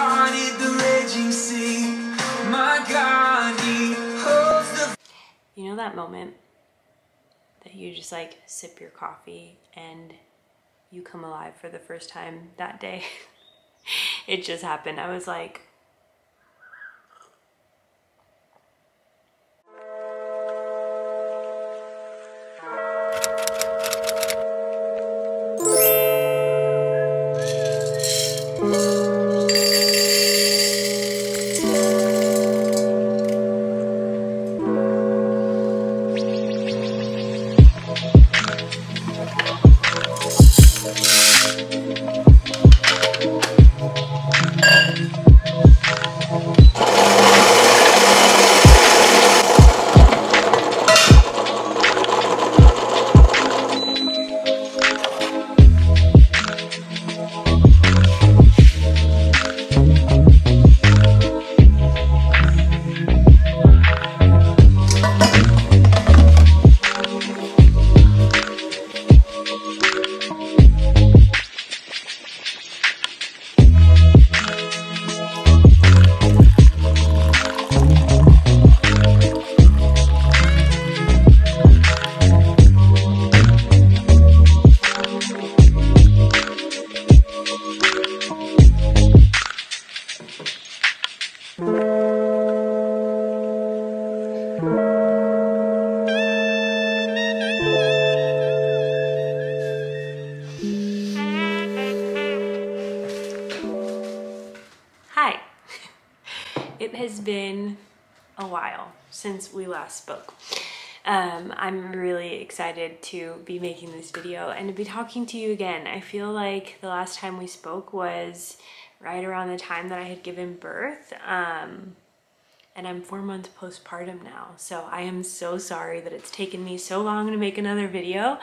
parted the raging sea. My God, He holds the You know that moment that you just like sip your coffee and you come alive for the first time that day? it just happened. I was like, Hi. Has been a while since we last spoke. Um, I'm really excited to be making this video and to be talking to you again. I feel like the last time we spoke was right around the time that I had given birth. Um, and I'm four months postpartum now. So I am so sorry that it's taken me so long to make another video.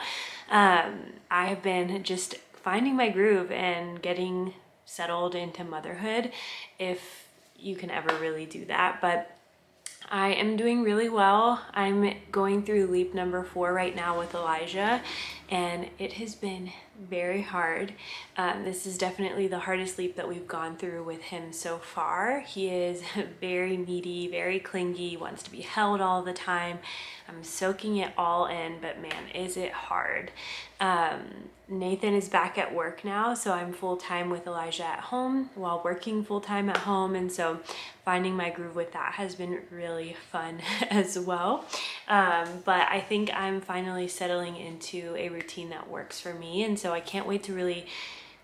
Um, I have been just finding my groove and getting settled into motherhood if you can ever really do that. But I am doing really well. I'm going through leap number four right now with Elijah, and it has been very hard. Um, this is definitely the hardest leap that we've gone through with him so far. He is very needy, very clingy, wants to be held all the time. I'm soaking it all in, but man, is it hard. Um, Nathan is back at work now, so I'm full time with Elijah at home while working full time at home, and so finding my groove with that has been really fun as well. Um, but I think I'm finally settling into a routine that works for me, and so I can't wait to really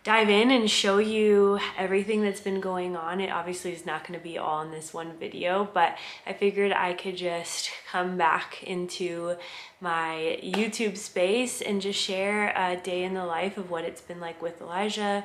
dive in and show you everything that's been going on. It obviously is not going to be all in this one video, but I figured I could just come back into my YouTube space and just share a day in the life of what it's been like with Elijah,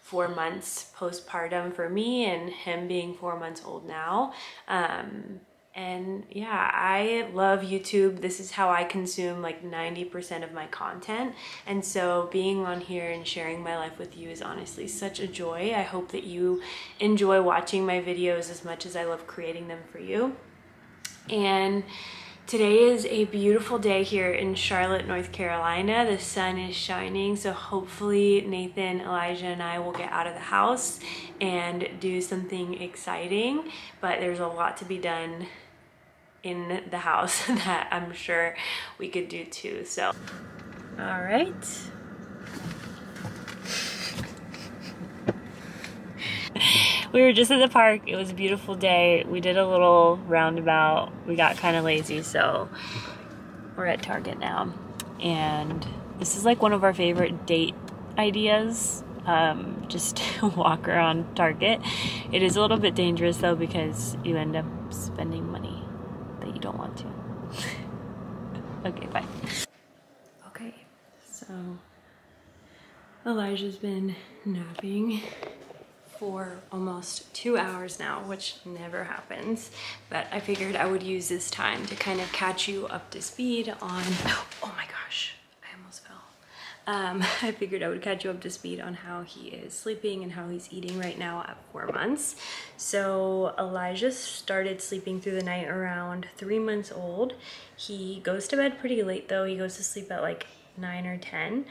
four months postpartum for me and him being four months old now. Um, and yeah, I love YouTube. This is how I consume like 90% of my content. And so being on here and sharing my life with you is honestly such a joy. I hope that you enjoy watching my videos as much as I love creating them for you. And Today is a beautiful day here in Charlotte, North Carolina. The sun is shining, so hopefully Nathan, Elijah, and I will get out of the house and do something exciting. But there's a lot to be done in the house that I'm sure we could do too. So, all right. we were just at the park. It was a beautiful day. We did a little roundabout. We got kind of lazy, so we're at Target now. And this is like one of our favorite date ideas. Um, just to walk around Target. It is a little bit dangerous though because you end up spending money that you don't want to. okay, bye. Okay, so Elijah's been napping for almost two hours now, which never happens. But I figured I would use this time to kind of catch you up to speed on, oh my gosh, I almost fell. Um, I figured I would catch you up to speed on how he is sleeping and how he's eating right now at four months. So Elijah started sleeping through the night around three months old. He goes to bed pretty late though. He goes to sleep at like nine or 10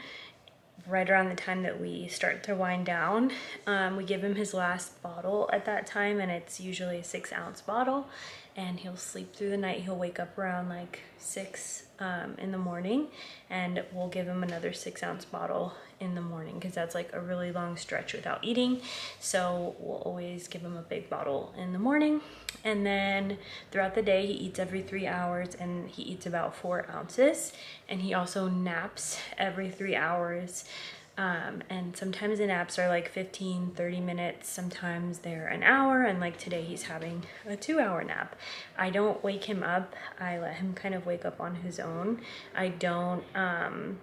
right around the time that we start to wind down. Um, we give him his last bottle at that time, and it's usually a six ounce bottle. And he'll sleep through the night. He'll wake up around like six um, in the morning, and we'll give him another six ounce bottle in the morning because that's like a really long stretch without eating. So we'll always give him a big bottle in the morning. And then throughout the day, he eats every three hours and he eats about four ounces. And he also naps every three hours. Um, and sometimes the naps are like 15, 30 minutes. Sometimes they're an hour. And like today, he's having a two hour nap. I don't wake him up. I let him kind of wake up on his own. I don't, um,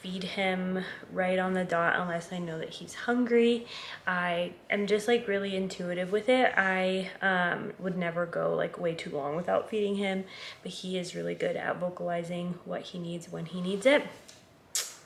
feed him right on the dot unless I know that he's hungry. I am just like really intuitive with it. I um, would never go like way too long without feeding him, but he is really good at vocalizing what he needs when he needs it.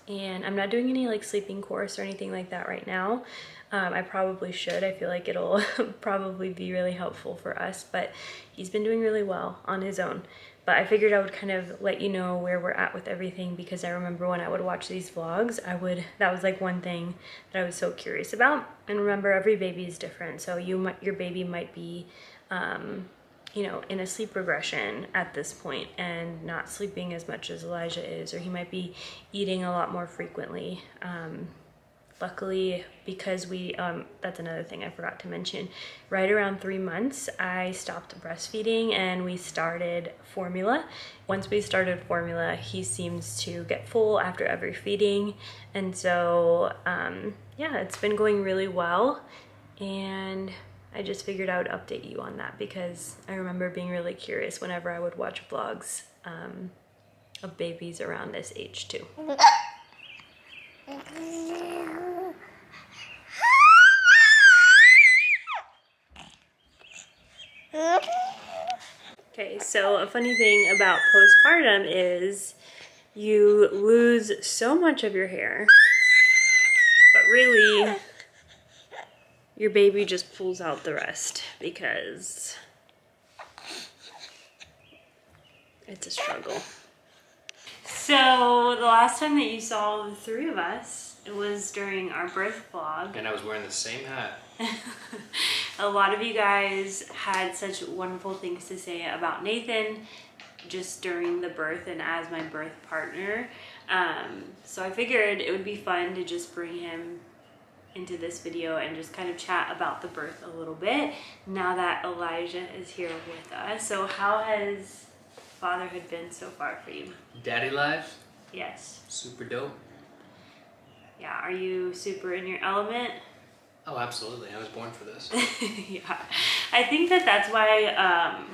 And I'm not doing any like sleeping course or anything like that right now. Um, I probably should. I feel like it'll probably be really helpful for us, but he's been doing really well on his own. But I figured I would kind of let you know where we're at with everything because I remember when I would watch these vlogs, I would, that was like one thing that I was so curious about. And remember, every baby is different. So you might, your baby might be, um, you know, in a sleep regression at this point and not sleeping as much as Elijah is, or he might be eating a lot more frequently. Um, luckily because we um, that's another thing i forgot to mention. Right around three months i stopped breastfeeding and we started formula. Once we started formula he seems to get full after every feeding. And so um, yeah it's been going really well. And i just figured i would update you on that because i remember being really curious whenever i would watch vlogs um, of babies around this age too. Okay, so a funny thing about postpartum is you lose so much of your hair, but really your baby just pulls out the rest because it's a struggle. So the last time that you saw the three of us, it was during our birth vlog. And I was wearing the same hat. a lot of you guys had such wonderful things to say about Nathan just during the birth and as my birth partner. Um, so I figured it would be fun to just bring him into this video and just kind of chat about the birth a little bit now that Elijah is here with us. So how has fatherhood been so far for you? Daddy life, Yes. super dope. Yeah, are you super in your element? Oh, absolutely. I was born for this. yeah. I think that that's why um,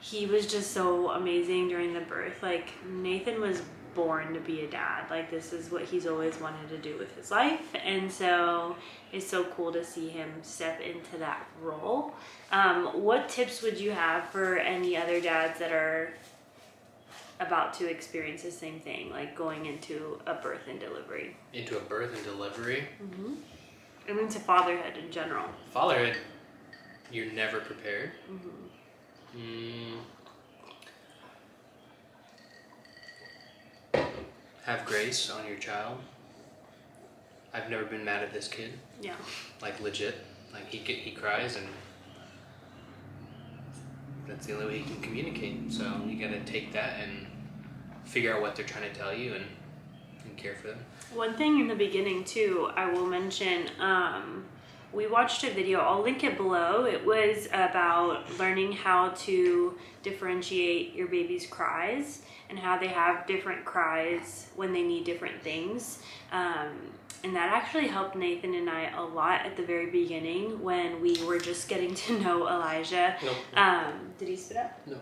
he was just so amazing during the birth. Like, Nathan was born to be a dad. Like, this is what he's always wanted to do with his life. And so it's so cool to see him step into that role. Um, what tips would you have for any other dads that are about to experience the same thing, like going into a birth and delivery? Into a birth and delivery. And into fatherhood in general. Fatherhood, you're never prepared. Mm. Have grace on your child. I've never been mad at this kid. Yeah. Like legit. Like he he cries and that's the only way he can communicate. So you gotta take that and figure out what they're trying to tell you and, and care for them. One thing in the beginning too, I will mention, um, we watched a video, I'll link it below. It was about learning how to differentiate your baby's cries and how they have different cries when they need different things. Um, and that actually helped Nathan and I a lot at the very beginning when we were just getting to know Elijah. Nope. Um, did he spit up? No.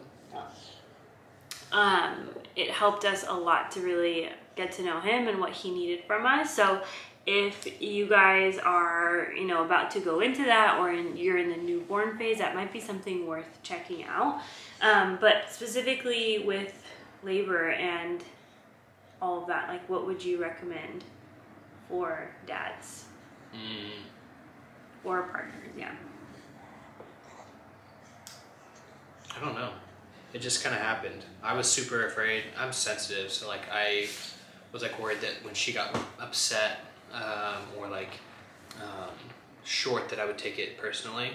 um, it helped us a lot to really get to know him and what he needed from us. So if you guys are, you know, about to go into that or in, you're in the newborn phase, that might be something worth checking out. Um, but specifically with labor and all of that, like what would you recommend for dads Mm. or partners? Yeah. I don't know. It just kind of happened. I was super afraid. I'm sensitive, so like I was like worried that when she got upset um, or like um, short that I would take it personally,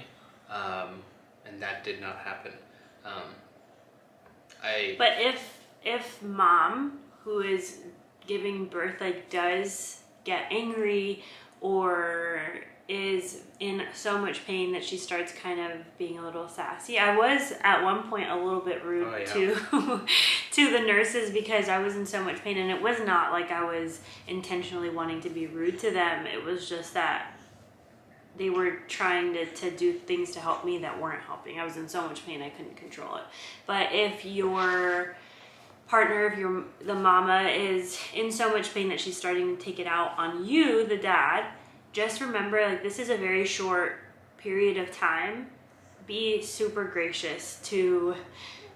um, and that did not happen. Um, I But if if mom who is giving birth like does get angry or is in so much pain that she starts kind of being a little sassy. I was at one point a little bit rude Oh, yeah. to to the nurses because I was in so much pain and it was not like I was intentionally wanting to be rude to them. It was just that they were trying to, to do things to help me that weren't helping. I was in so much pain I couldn't control it. But if your partner, if your the mama is in so much pain that she's starting to take it out on you, the dad, just remember like this is a very short period of time. Be super gracious to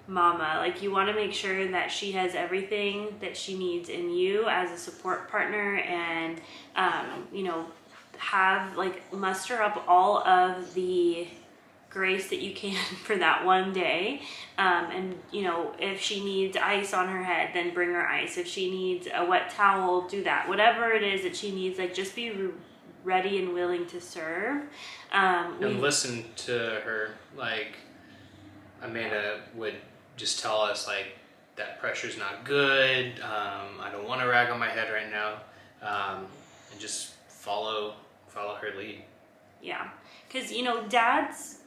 mama. Like you want to make sure that she has everything that she needs in you as a support partner and um, you know have like muster up all of the grace that you can for that one day um, and you know if she needs ice on her head then bring her ice if she needs a wet towel do that whatever it is that she needs like just be ready and willing to serve. Um, and we- listen to her like amanda would just tell us like that pressure's not good um, i don't want to rag on my head right now um, and just follow follow her lead. Yeah, because you know, dads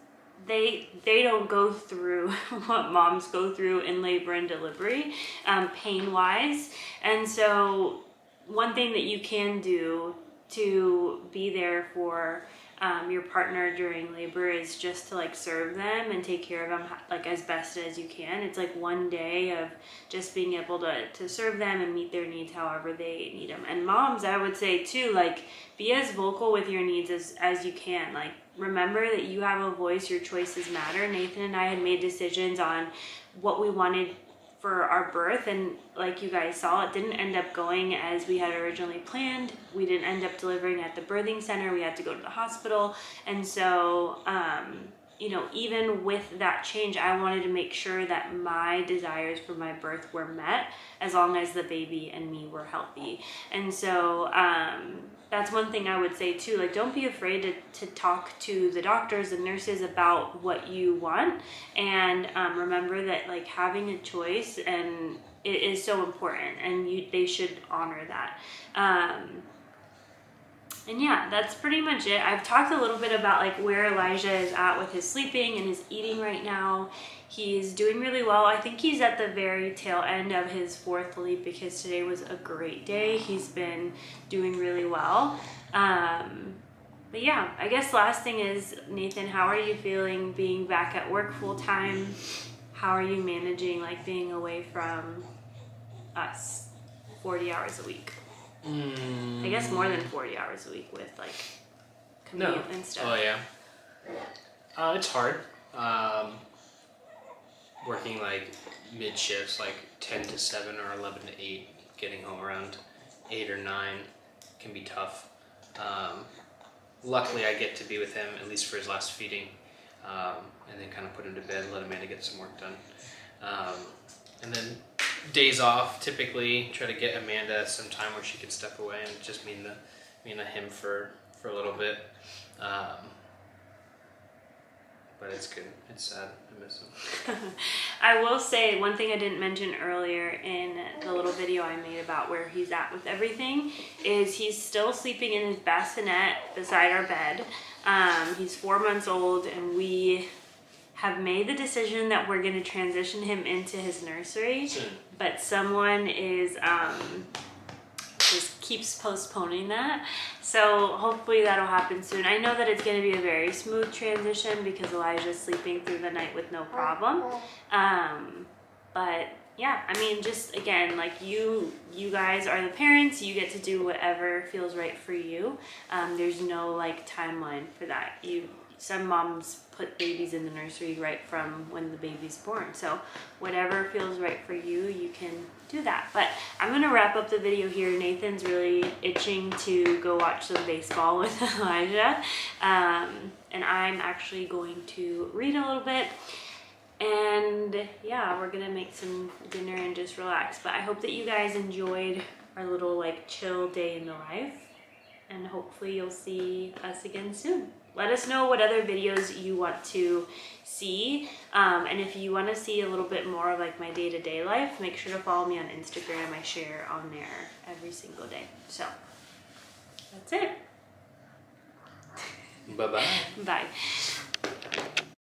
they they don't go through what moms go through in labor and delivery, um, pain wise, and so one thing that you can do to be there for um, your partner during labor is just to like serve them and take care of them like as best as you can. It's like one day of just being able to, to serve them and meet their needs however they need them. And moms, I would say too, like be as vocal with your needs as, as you can. Like remember that you have a voice, your choices matter. Nathan and I had made decisions on what we wanted for our birth and like you guys saw it didn't end up going as we had originally planned. We didn't end up delivering at the birthing center. We had to go to the hospital. And so um, you know even with that change i wanted to make sure that my desires for my birth were met as long as the baby and me were healthy and so um, that's one thing I would say too. Like, don't be afraid to, to talk to the doctors and nurses about what you want, and um, remember that like having a choice and it is so important, and you they should honor that. Um, and yeah, that's pretty much it. I've talked a little bit about like where Elijah is at with his sleeping and his eating right now. He's doing really well. I think he's at the very tail end of his fourth leap because today was a great day. He's been doing really well. Um, but yeah, I guess last thing is Nathan, how are you feeling being back at work full time? How are you managing like being away from us 40 hours a week? I guess more than 40 hours a week with like commute No. and stuff. Oh yeah. Uh, it's hard. Um, working like mid shifts, like ten to seven or eleven to eight, getting home around eight or nine can be tough. Um, luckily, I get to be with him at least for his last feeding, um, and then kind of put him to bed, let Amanda get some work done, um, and then days off. Typically, try to get Amanda some time where she can step away and just mean the me and him for for a little bit. Um, but it's good. It's sad. I miss him. I will say one thing I didn't mention earlier in the little video I made about where he's at with everything is he's still sleeping in his bassinet beside our bed. Um, he's four months old, and we have made the decision that we're going to transition him into his nursery. But someone is um, just keeps postponing that. So hopefully that'll happen soon. I know that it's going to be a very smooth transition because Elijah's sleeping through the night with no problem. Um, but yeah, I mean, just again, like you, you guys are the parents. You get to do whatever feels right for you. Um, there's no like timeline for that. You, some moms put babies in the nursery right from when the baby's born. So whatever feels right for you, you can do that. But I'm gonna wrap up the video here. Nathan's really itching to go watch some baseball with Elijah, um, and I'm actually going to read a little bit. And yeah, we're gonna make some dinner and just relax. But I hope that you guys enjoyed our little like chill day in the life. And hopefully you'll see us again soon. Let us know what other videos you want to see. Um, and if you want to see a little bit more of like my day-to-day life, make sure to follow me on Instagram. I share on there every single day. So that's it. Bye bye. Bye.